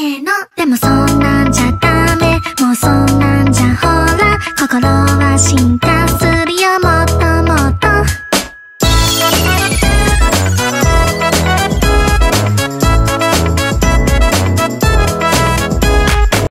ーの。でもそんなんじゃダメ。もうそんなんじゃほら。心は死ん